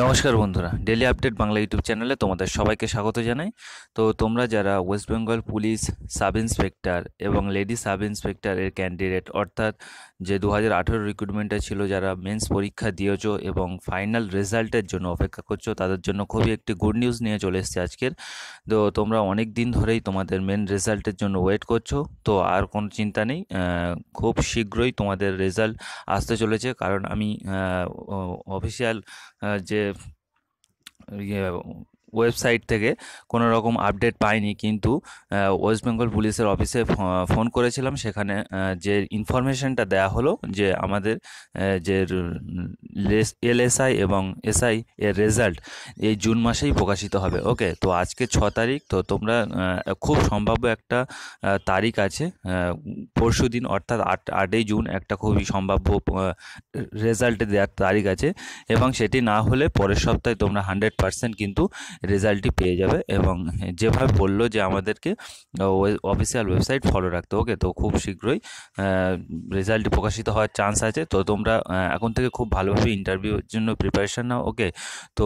নমস্কার বন্ধুরা daily update Bangla YouTube চ্যানেলে তোমাদের সবাইকে স্বাগত জানাই। তো তোমরা যারা West Bengal police sub inspector এবং লেডি সাব ইন্সপেক্টরের ক্যান্ডিডেট অর্থাৎ যে দু হাজার আঠেরো রিক্রুটমেন্টে ছিল, যারা মেন্স পরীক্ষা দিয়েছ এবং ফাইনাল রেজাল্টের জন্য অপেক্ষা করছ, তাদের জন্য খুবই একটি গুড নিউজ নিয়ে চলে এসেছে আজকের। তো তোমরা অনেক দিন ধরেই তোমাদের মেন রেজাল্টের জন্য ওয়েট করছ, তো আর কোনো চিন্তা নেই খুব শীঘ্রই তোমাদের রেজাল্ট আসতে চলেছে। কারণ আমি অফিসিয়াল যে eh, ওয়েবসাইট থেকে কোনো রকম আপডেট পাইনি। কিন্তু ওয়েস্ট বেঙ্গল পুলিশের অফিসে ফোন করেছিলাম। সেখানে যে ইনফরমেশনটা দেওয়া হলো যে আমাদের যে এলএসআই এবং এসআই এর রেজাল্ট এই জুন মাসেই প্রকাশিত হবে। ওকে তো আজকে ছ তারিখ। তো তোমরা খুব সম্ভাব্য একটা তারিখ আছে। পরশু দিন অর্থাৎ আট, আটই জুন একটা খুবই সম্ভাব্য রেজাল্ট দেওয়ার তারিখ আছে। এবং সেটি না হলে পরের সপ্তাহে তোমরা হান্ড্রেড পার্সেন্ট কিন্তু রেজাল্টটি পেয়ে যাবে এবং যেভাবে বলল যে আমাদেরকে অফিসিয়াল ওয়েবসাইট ফলো রাখতে ওকে তো খুব শীঘ্রই রেজাল্টটি প্রকাশিত হওয়ার চান্স আছে। তো তোমরা এখন থেকে খুব ভালোভাবে ইন্টারভিউর জন্য প্রিপারেশান নাও ওকে তো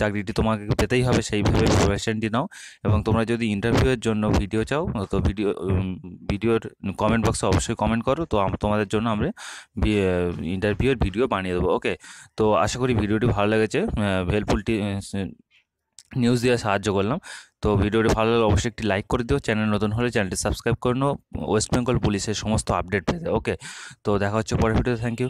চাকরিটি তোমাকে পেতেই হবে সেইভাবে প্রিপারেশানটি নাও এবং তোমরা যদি ইন্টারভিউয়ের জন্য ভিডিও চাও, তো ভিডিও ভিডিওর কমেন্ট বক্সে অবশ্যই কমেন্ট করো। তো তোমাদের জন্য আমরা ইন্টারভিউয়ের ভিডিও বানিয়ে দেবো ওকে তো আশা করি ভিডিওটি ভালো লেগেছে হেল্পফুলটি নিউজ দেওয়া সাহায্য করলাম। তো ভিডিওটি ভালো লাগলে অবশ্যই একটি লাইক করে দিও। চ্যানেল নতুন হলে চ্যানেলটি সাবস্ক্রাইব করে নাও। ওয়েস্ট বেঙ্গল পুলিশের সমস্ত আপডেট পেতে। ওকে তো দেখা হচ্ছে পরের ভিডিও থ্যাংক ইউ